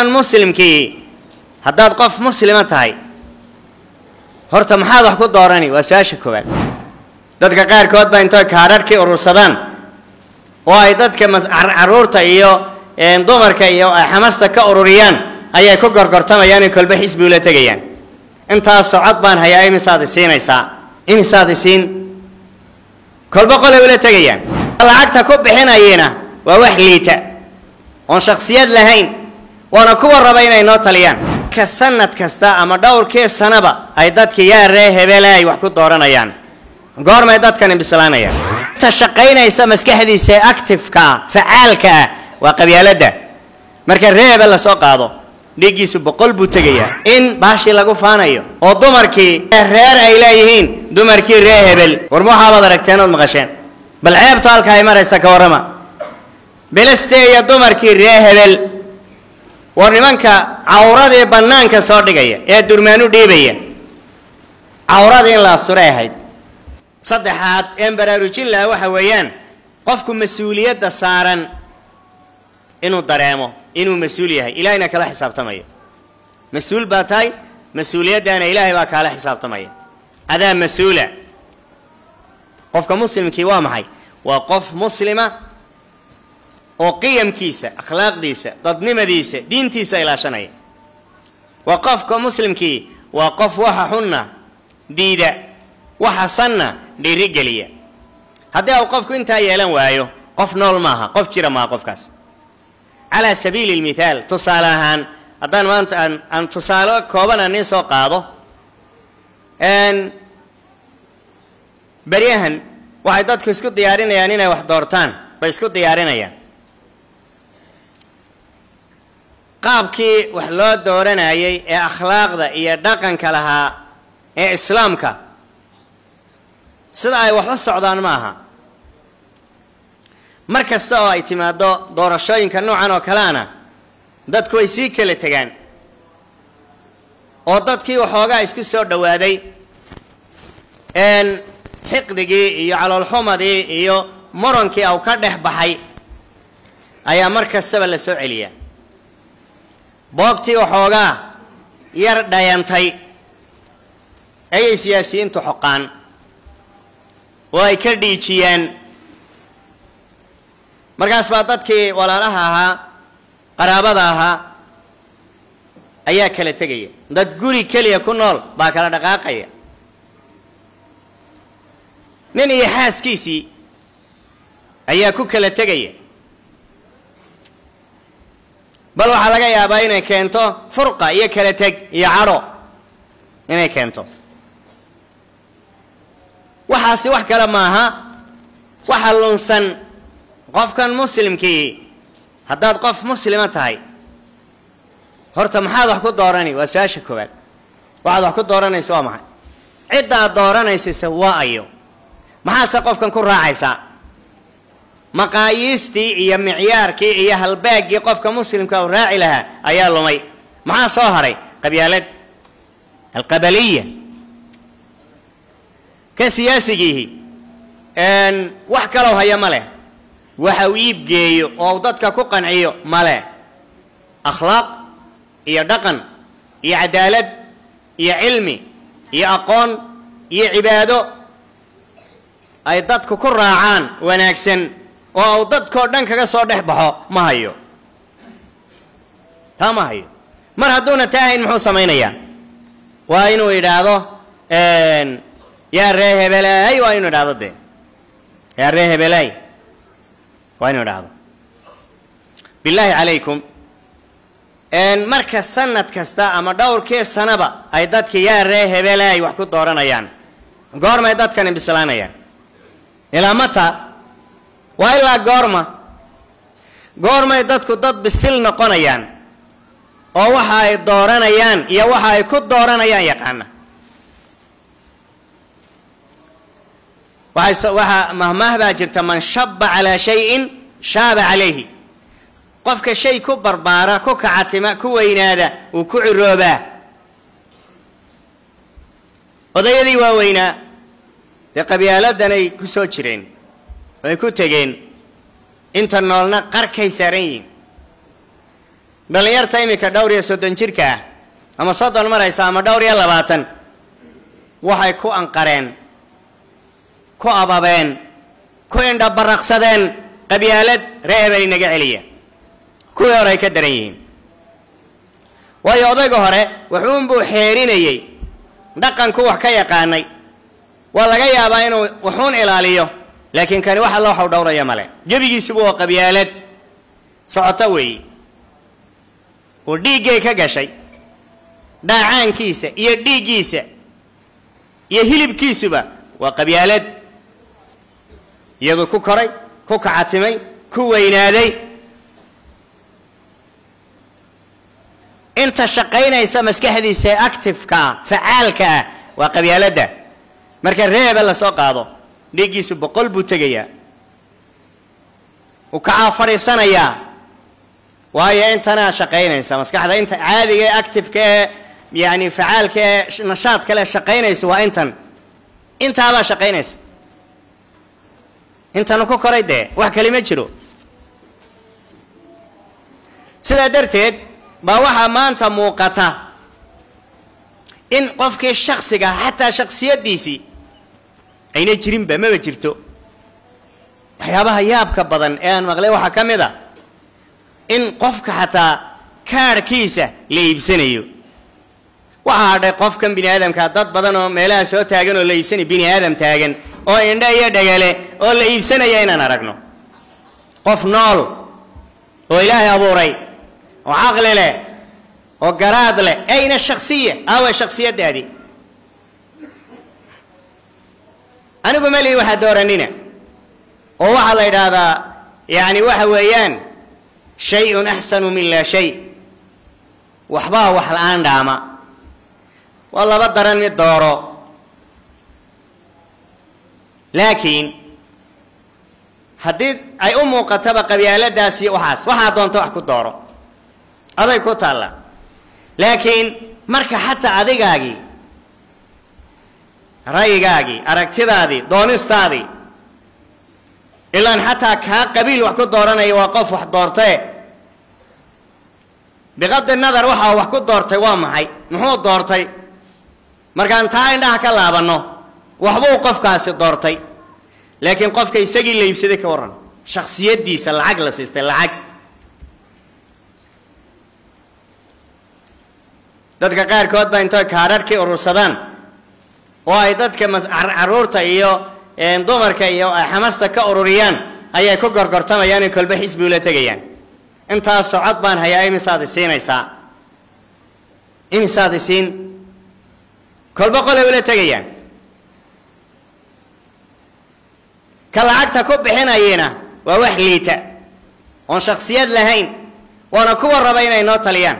muslimkii haddaad qof muslima tahay horta maxaad wax ku doorani? Waa su'aasha koowaad. Dadka qaarkood baa intay kaadharhkii urursadaan oo ay dadka carruurta iyo dumarka iyo xamasta ka ururiyaan ayay ku gorgortamayaan kolba xisbi ula tegayaan. Intaasoo cod baan hayaa imisaad isiinaysaa imisaad isiin kolba qolay ula tegayaan. Lacagta ku bixinayina waa wax liita. Oon shaksiyad lahayn waana kuwa raba inay noo taliyaan. Ka sanad kasta ama dhowrkii sanaba ay dadka yaa ree hebele ay wax ku dooranayaan. Goormay dadkani bislaanayaan ta shaqaynaysa maskaxdiisa ee actifeka facaalka ah waa qabyaaladda. Marka ree hebel la soo qaado dhiiggiisu boqol buu tegayaa. In baashii lagu faanayo oo dumarkii reer ay leeyihiin dumarkii ree hebel. War waxaabaad aragteen ood maqasheen? Bal ceebto halka ay maraysa ka warrama. Beleste iyo dumarkii ree hebel ee durmaanu dhiibaya cawradii in la asturay ahayd saddexaad een baraarujin laha waxa weeyaan qofku mas-uuliyadda saaran inuu dareemo inuu mas-uul yahay ilahayna kala xisaabtamaya mas-uul baa tahay mas-uuliyaddaana ilaahay baa kaala xisaabtamaya adaa mas-uula qofka muslimkii waa maxay waa qof muslima oo qiyamkiisa akhlaaqdiisa dadnimadiisa diintiisa ilaashanaya waa qofka muslimkii waa qof waxa xunna diida waxa sanna dhiirigeliya. Haddii uu qofku intaa yeelan waayo qof nool maaha qof jira maaha qofkaas. Calaa sabiili lmithaal tusaale ahaan haddaan maanta aan aan tusaale kooban aan nin soo qaado beryahan waxay dadku isku diyaarinayaan inay wax doortaan bay isku diyaarinayaan qaabkii wax loo dooranayay ee akhlaaqda iyo dhaqanka lahaa ee islaamka. Sida ay wax u socdaan ma aha mar kasta oo ay timaado doorashooyinka noocan oo kaleana dadku way sii kala tegaan. Oo dadkii waxoogaa isku soo dhowaaday xiqdigii iyo caloolxumadii iyo murankii au ka dhex baxay ayaa mar kastaba la soo celiyaa boogtii waxoogaa yar dhayantay. Ayay siyaasiyiintu xoqaan. Oo ay ka dhiijiyaan markaas baa dadkii walaalaha ahaa qaraabada ahaa ayaa kala tegaya. Dad guri keliya ku nool baa kala dhaqaaqaya. Nin iyo xaaskiisii ayaa ku kala tegaya bal waxaa laga yaabaa inay keento furqa iyo kala teg iyo cadho inay keento. Waxaasi wax kale maaha waxa lunsan qofkan muslimkii haddaad qof muslima tahay. Horta maxaad wax ku doorani waa su'aasha koowaad. Waxaad wax ku dooranaysa waa maxay? Ciddaad dooranaysaysa waa ayo. Maxaase qofkan ku raacaysaa maqaayiistii iyo micyaarkii iyo halbaaggii qofka muslimka u raaci lahaa ayaa lumay. Maxaa soo haray? Qabyaalad alqabaliya. Ka siyaasigiihi wax kalow haya ma leh. Waxa uu iibgeeyo oo u dadka ku qanciyo ma leh. Akhlaaq iyo dhaqan iyo cadaalad iyo cilmi iyo aqoon iyo cibaado ay dadku ku raacaan wanaagsan oo uu dadkao dhan kaga soo dhex baxo ma hayo. Taa ma hayo. Mar hadduuna taa hayn muxuu samaynayaa waa inuu idhaahdo yaa ree hebelay waa inuu idhaahdo dee. Yaa ree hebelay waa inuu idhaahdo billaahi calaykum. Marka sanad kasta ama dhowrkii sanaba ay dadka yaa ree hebelay wax ku dooranayaan. Goormay dadkani bislaanayaan. Ilaa mata waa ilaa goorma. Goormay dadku dad bisil noqonayaan oo waxa ay dooranayaan iyo waxa ay ku dooranayaan yaqaana. Waxaa mahmaah baa jirta man shaba calaa shayin shaaba calayhi. Qofka shay ku barbaara ku kacatima ku weynaada uu ku ciroobaa odayadii waa weynaa dee qabyaaladanay ku soo jireen way ku tegeen. Inta noolna qarkay saaran yihiin. Dhallinyarta iminka dhowr iyo soddon jirka ah ama soddon maraysa ama dhowr iyo labaatan waxay ku anqareen ku ababeen ku indhabaraqsadeen qabyaalad ree hebel inaga celiya kuwii hore ay ka daran yihiin. Waayo odayga hore waxuunbuu xeerinayey. Dhaqanku wax ka yaqaanay. Waa laga yaabaa inuu waxuun ilaaliyo laakiin kani wax alla waxau dhowraya male. Gebigiisuba oo qabyaalad. Socoto weeyi oo dhiiggay ka gashay. Dhaacaankiisa iyo dhiiggiisa iyo hilibkiisuba waa qabyaalad. Iyadu ku koray ku kacatimay ku weynaaday. Inta shaqaynaysa maskaxdiisa ee activeka ah facaalka ah waa qabyaaladda. Marka reeba la soo qaado dhiiggiisu boqol buu tegayaa. Uu kacaa fadhiisanayaa waayo intanaa shaqaynaysa. Maskaxda inta caadiga ee activeka ee yani facaalka ee nashaad kale shaqaynaysa waa intan. Intaabaa shaqaynaysa. Intanu ku koray dee. Wax kali ma jiro. Sidaa darteed baa waxaa maanta muuqata in qofkii shaksiga xataa shaksiyaddiisii ayna jirinba maba jirto? Waxyaabaha yaabka badan ee aan maqlay waxaa ka mid a in qofka xataa kaarhkiisa la iibsanayo. Waxaa hadhay qofkan bini aadamkaa dad badan oo meelaha soo taagan oo la iibsanay bini aadam taagan oo indho iyo dhagale oo la iibsanaya inaan aragno. Qof nool oo ilaahay abuuray oo caqli leh oo garaad leh ayna shaksiya aawa shaksiyaddaadii anigu meli waxaa dooranina oo waxaa la yidhaahdaa yani waxa weeyaan shay-un axsanu min laa shay. Waxbaa wax la'aan dhaama. Waa laba daran mid dooro. Laakiin haddii ay u muuqataba qabyaaladaasi waxaas waxaa doonta wax ku dooro. Aday ku taalla. Laakiin marka xataa adigaagii ra'yigaagii aragtidaadii doonistaadii ilaan xataa kaa qabiil wax ku dooranaya waa qof wax doortee biqadi nadar waxaa wax ku doortay waa maxay? Muxuu doortay? Markaan taa indhaha ka laabanno waxbuu qofkaasi doortay. Laakiin qofka isagii la iibsaday ka warran shaksiyaddiisa lacag la siistay lacag. Dadka qaarkood baa intay kaadharhkii urursadaan oo ay dadka carruurta iyo dumarka iyo xamasta ka ururiyaan ayay ku gorgortamayaan in kolba xisbi ula tegayaan. Intaas socod baan hayaa imisaad isiinaysaa imisaad isiin kolba qolay ula tegayaan. Ka lacagta ku bixinayina waa wax liita. Oon shaksiyad lahayn waana kuwa raba inay noo taliyaan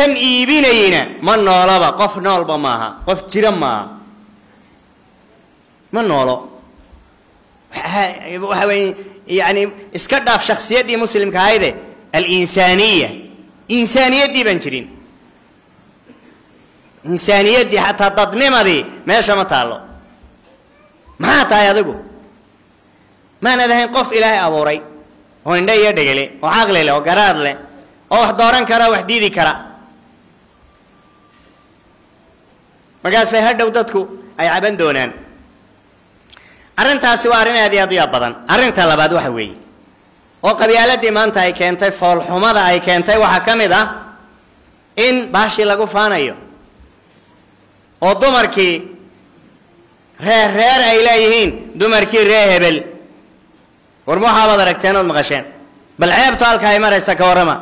kan iibinayina ma noolaba qof noolba maaha qof jira maaha. Ma noolo. Waxa wey yani iska dhaaf shaksiyaddii muslimka ahayde alinsaaniya insaaniyaddii baan jirin. Insaaniyaddii xataa dadnimadii meesha ma taallo. Maxaa tahay adigu? Maanad ahayn qof ilaahay abuuray oo indho iyo dhegele oo caqli leh oo garaad leh oo wax dooran kara wax diidi kara markaas bay hadhow dadku ay caban doonaan. Arrintaasi waa arrin aad iyo aad u yaab badan. Arrinta labaad waxa weeye. Oo qabyaaladii maanta ay keentay foolxumada ay keentay waxaa ka mid ah in baashii lagu faanayo. Oo dumarkii reer reer ay leeyihiin dumarkii ree hebel. Warma waxaabaad aragteen ood maqasheen? Bal ceebto halka ay maraysa ka warrama.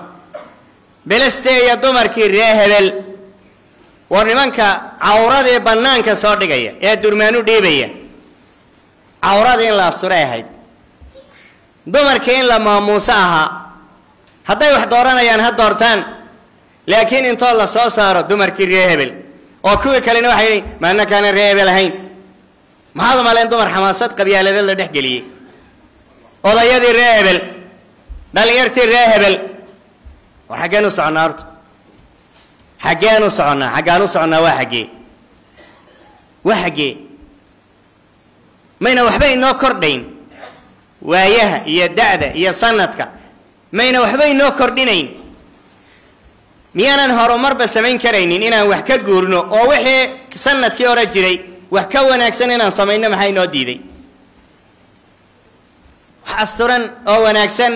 Beleste iyo dumarkii ree hebel war nimanka cawradii bannaanka soo dhigaya ee durmaanu dhiibaya. Cawradii in la asturay ahayd. Dumarkii in la maamuuso ahaa hadday wax dooranayaan ha doortaan. Laakiin intoo la soo saaro dumarkii ree hebel oo kuwii kalena waxay yihiin maana kaana ree hebel ahayn. Maxaad umalayn dumar xamaasad qabyaaladeed la dhex geliyey? Odayadii ree hebel dhalinyartii ree hebel. War xaggeen u soconnaa horta xaggeen u soconnaa xaggaan u soconnaa waa xaggee. Waa xaggee. Mayna waxba inoo kordhayn. Waayaha iyo da'da iyo sanadka mayna waxba inoo kordhinayn. Miyaanan horumarba samayn karaynin inaan wax ka guurno oo wixii sannadkii hore jiray wax ka wanaagsan inaan samayno maxaa inoo diiday? Wax asturan oo wanaagsan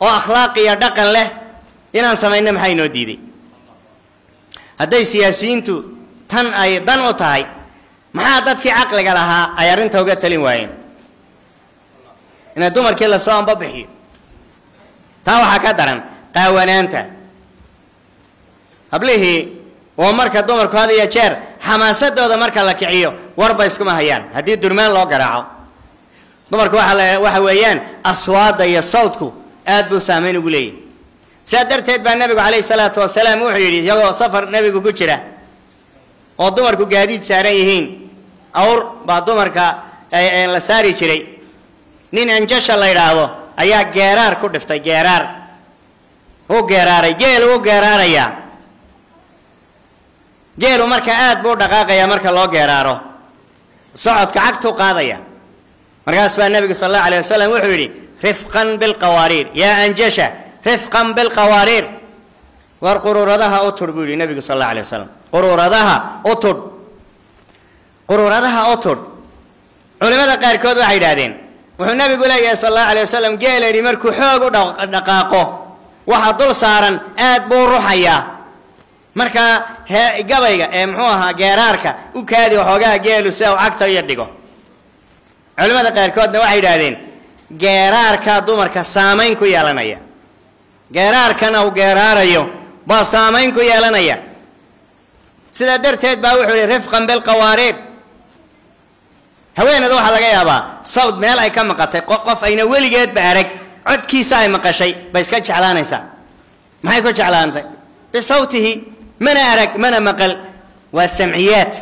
oo akhlaaq iyo dhaqan leh inaan samayno maxaa inoo diiday hadday siyaasiyiintu tan ay dan u tahay maxaa dadkii caqliga lahaa ay arrinta uga talin waayeen? Ina dumarkii la soo anbabixiyo taa waxaa ka daran qaawanaanta. Hablihii oo marka dumarku had iyo jeer xamaasadooda marka la kiciyo warba iskuma hayaan. Haddii durmaan loo garaaco dumarku waxa weeyaan aswaadda iyo sawdku aad buu saameyn ugu leeyahy saa darteed baa nebigu calayhi salaatu wasalaam wuxuu yidhi isagoo safar nebigu ku jira oo dumarku gaadiid saaran yihiin awr baa dumarka la saari jiray. Nin anjasha la yidhaahdo ayaa geeraar ku dhiftay geeraar. U geeraaray geel u geeraarayaa geelu marka aad buu dhaqaaqayaa marka loo geeraaro. Socodka cagtuu qaadaya. Markaas baa nebigu sal allahu alayh wasalam wuxuu yidhi rifqan bilqawaariir yaa anjasha rifqan bilqawaariir war quruuradaha u tudh buu yidhi nebigu sal allahu alay wasalam quruuradaha u tudh quruuradaha u tudh culimmada qaarkood waxay yidhahdeen wuxuu nebigu leeyahay sal allahu alay wasalam geelayidhi markuu xoog u dhaqaaqo waxa dul saaran aad buu ruxayaa. Markaa he gabayga ee muxuu ahaa geeraarka u kaadi waxoogaha geelu si u cagta iyo dhigo. Culimmada qaarkoodna waxay yidhaahdeen geeraarkaa dumarka saamayn ku yeelanaya geeraarkana uu geeraarayo baa saamayn ku yeelanaya. Sidaa darteed baa wuxuu yihi rifqan bilqawaariid haweeneeda waxaa laga yaabaa sawd meel ay ka maqatay qof ayna weligeedba arag codkiisa ay maqashay bay iska jeclaanaysaa. Maxay ku jeclaantay? Bisawtihi mana arag mana maqal waa samciyaad.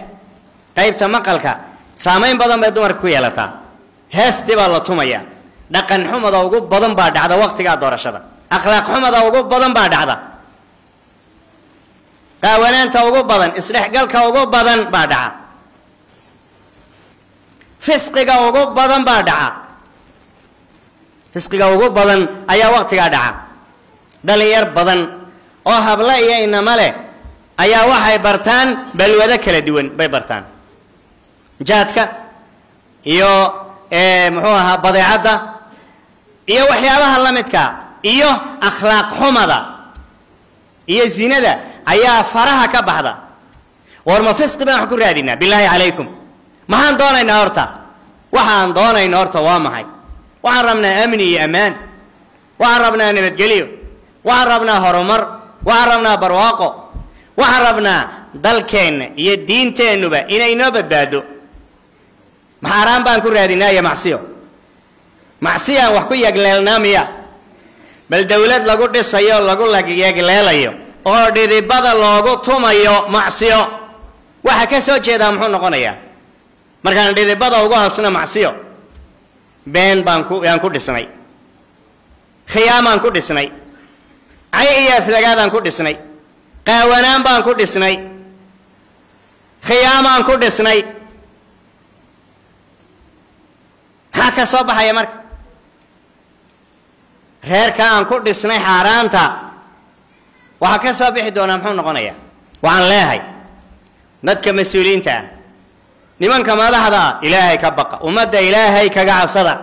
Qaybta maqalka saamayn badan bay dumarka ku yeelataa. Heestii baa la tumaya dhaqan xumada ugu badan baa dhacda waqtigaa doorashada akhlaaq xumada ugu badan baa dhacda qaawanaanta ugu badan isdhexgalka ugu badan baa dhaca fisqiga ugu badan baa dhaca fisqiga ugu badan ayaa waqtigaa dhaca dhalinyar badan oo hablo iyo inamo leh ayaa waxay bartaan balwado kala duwan bay bartaan jaadka iyo muxuu ahaa badeecadda iyo waxyaabaha la midka iyo akhlaaq xumada iyo zinada ayaa faraha ka baxda. War ma fisqi baan wax ku raadinaa? Bilaahi calaykum. Maxaan doonaynaa horta? Waxaan doonayna horta waa maxay? Waxaan rabnaa amni iyo ammaan waxaan rabnaa nabadgelyo. Waxaan rabnaa horumar. Waxaan rabnaa barwaaqo. Waxaan rabnaa dalkeenna iyo diinteennuba inay noo badbaado maxaaraan baan ku raadinaa iyo macsiyo? Macsiyaan wax ku yegleelnaa miya bal dowlad lagu dhisayo lagu yegleelayo oo dhidibada loogu tumayo macsiyo. Waxa ka soo jeedaa muxuu noqonayaa markaan dhidibada ugu hasno macsiyo been baan ku yaan ku dhisnay. Khiyaamaan ku dhisnay. Cay iyo aflagaadaan ku dhisnay. Qaawanaan baan ku dhisnay. Khiyaamaan ku dhisnay. Maxaa ka soo baxaya marka reerka aan ku dhisnay xaaraanta waxaa ka soo bixi doonaa muxuu noqonayaa waxaan leehay. Dadka mas'uuliyiinta ah. Nimanka madaxda ah ilaahay ka baqa. Ummadda ilaahay kaga cabsada.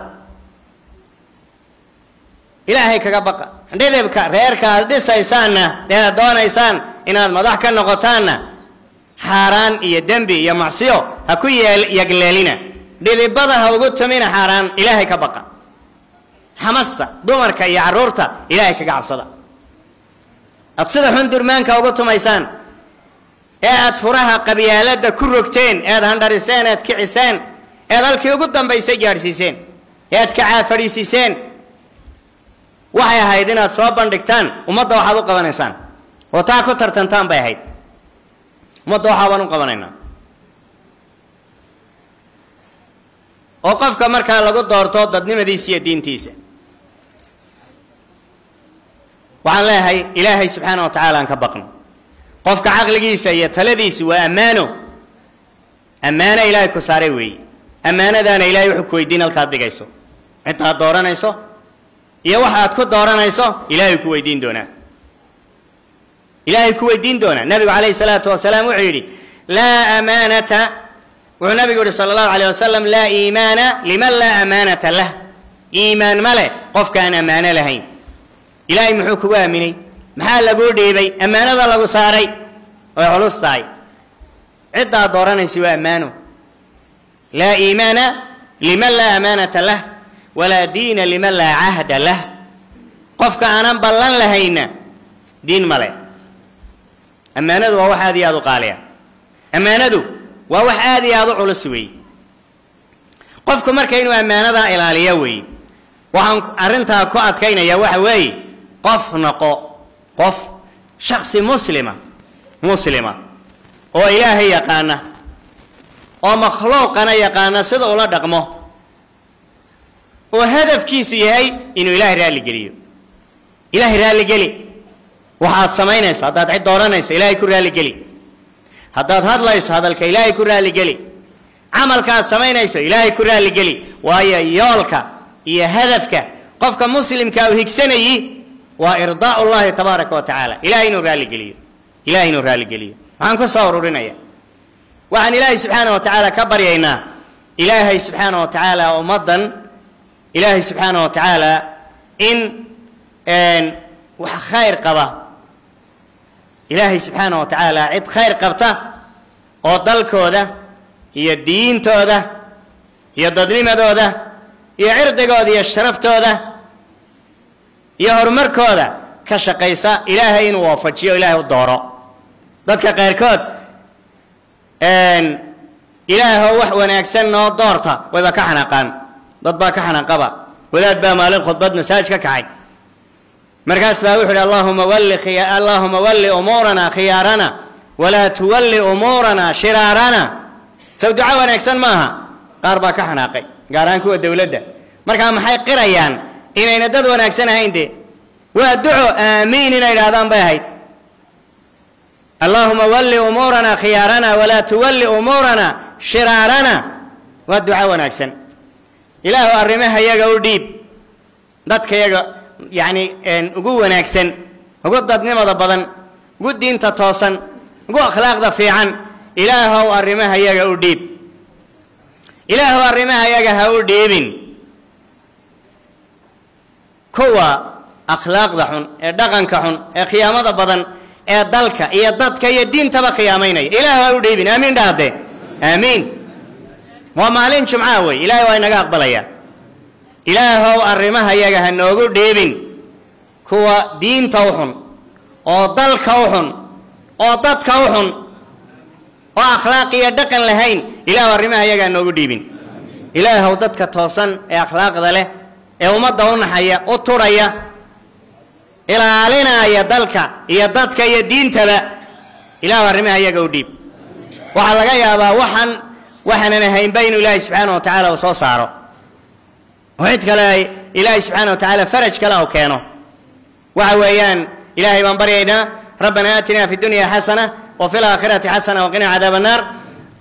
Ilaahay kaga baqa. Dhidibka reerka aad dhisaysaanna ee aad doonaysaan inaad madax ka noqotaanna xaaraan iyo dembi iyo macsiyo ha ku yeel yagleelina. Dhidibada ha ugu tumina xaaraan ilaahay ka baqa xamasta dumarka iyo carruurta ilaahay kaga cabsada. Aad sida xun durmaanka ugu tumaysaan ee aad furaha qabyaaladda ku rogteen ead handhariseen ead kiciseen eed halkii ugu dambaysay gaadhsiiseen ead kacaa fadhiisiiseen waxay ahayd inaad soo bandhigtaan ummadda waxaad u qabanaysaan. Oo taa ku tartantaan bay ahayd. Ummadda waxaa baan u qabanaynaa. Oo qofka markaa lagu doorto dadnimadiisa iyo diintiisa waxaan leeyahay ilaahay subxaana wa tacaala aan ka baqno. Qofka caqligiisa iyo taladiisa waa ammaano. Ammaano ilaahay ku saaray weeye. Ammaanadaana ilahay wuxuu ku weydiin halkaad dhigayso. Ciddaad dooranayso iyo waxa aad ku dooranayso ilaahay ku weydiin doonaa. Ilaahay ku weydiin doonaa. Nabigu calayhi salaatu wasalaam wuxuu yidhi laa amaanata wuxuu nabigu yihi sala allahu alayh wasalam laa iimaana liman laa amaanata lah. Iimaan ma leh qofkaan ammaano lahayn ilaahay muxuu kugu aaminay? Maxaa laguu dhiibay? Ammaanada lagu saaray? Way culus tahay. Ciddaad dooranaysa waa ammaano. Laa iimaana liman laa amaanata lah walaa diina liman laa cahda lah. Qofka aanan ballan lahayna diin male ammaanadu waa wax aad iyo aad u qaaliya. Ammaanadu waa wax aad iyo aad u culus weeye qofku marka inuu ammaanadaa ilaaliyo weeye waxaan arrintaa ku adkaynaya waxa weeye qof noqo qof shaksi muslima muslima oo ilaahay yaqaana oo makhluuqana yaqaana sida ula dhaqmo oo hadafkiisu yahay inuu ilaahay raalligeliyo ilaahay raalligeli waxaad samaynaysa haddaad cid dooranayso ilaahay ku raalligeli haddaad hadlayso hadalka ilaahay ku raalligeli camalkaaad samaynayso ilaahay ku raalligeli waayo yoolka iyo hadafka qofka muslimka u higsanayi waa irdaau llahi tabaaraka wa tacaala ilahay inuu raalligeliyo ilahay inuu raalligeliyo waxaan ku soo ururinaya waxaan ilaahay subxaana wa tacaala ka baryaynaa. Ilaahay subxaana wa tacaala ummaddan ilaahay subxaana wa tacaala in wax khayr qaba. Ilaahay subxaana wa tacaala cid khayr qabta oo dalkooda iyo diintooda iyo dadnimadooda iyo cirdigooda iyo sharaftooda iyo horumarkooda ka shaqaysa ilaahay inuu waafajiyo ilaahay u dooro. Dadka qaarkood ilaahoo wax wanaagsan noo doorta wayba ka xanaaqaan. Dad baa ka xanaaqaba. Wadaad baa maalin khudbad masaaj ka kacay. Markaas baa wuxu uhi allahuma walli allahuma walli umuurana khiyaarana. Walaa tuwalli umuurana shiraarana. Sow duco wanaagsan maaha. Qaar baa ka xanaaqay gaar ahaan kuwa dowladda. Markaa maxay qirayaan inayna dad wanaagsan ahayn dee. Waa duco aamiin inay idhahdaan bay ahayd. Allahuma walli umuurana khiyaarana walaa tuwalli umuurana shiraarana. Waa duco wanaagsan. Ilaahu arrimaha yaga u dhiib. Dadka yaga yacni ugu wanaagsan. Ugu dadnimada badan. Ugu diinta toosan. Ugu akhlaaqda fiican. Ilaahow arrimaha yaga u dhiib. Ilaahow arrimaha yaga ha u dhiibin kuwa akhlaaqda xun ee dhaqanka xun ee khiyaamada badan ee dalka iyo dadka iyo diintaba khiyaamaynaya ilaahow ha u dhiibin. Aamiin dhahde aamiin waa maalin jumca wey. Ilahay waa inaga aqbalaya. Ilaahow arrimaha yaga ha noogu dhiibin. Kuwa diinta u xun oo dalka u xun oo dadka u xun oo akhlaaq iyo dhaqan lahayn ilaahow arrimaha yaga ha noogu dhiibin. Ilaahow dadka toosan ee akhlaaqda leh ee ummadda u naxaya u turhaya ilaalinaya dalka iyo dadka iyo diintaba ilaahow arrimaha yaga u dhiib waxaa laga yaabaa waxaan waxaanan ahaynba inuu ilaahay subxaana wa tacaala uu soo saaro oo cid kale ay ilaahay subxaana wa tacaala faraj kale u keeno waxa weeyaan ilaahay baan baryaynaa rabbana aatina fi dunya xasana وفي الآخرة حسنة وقنا عذاب النار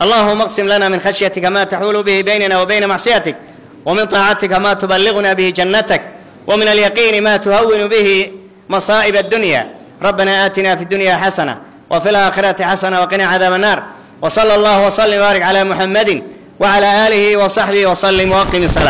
اللهم اقسم لنا من خشيتك ما تحول به بيننا وبين معصيتك ومن طاعتك ما تبلغنا به جنتك ومن اليقين ما تهون به مصائب الدنيا. ربنا آتنا في الدنيا حسنة وفي الآخرة حسنة وقنا عذاب النار. وصلى الله وسلم وبارك على محمد وعلى آله وصحبه وسلم وأقم الصلاة.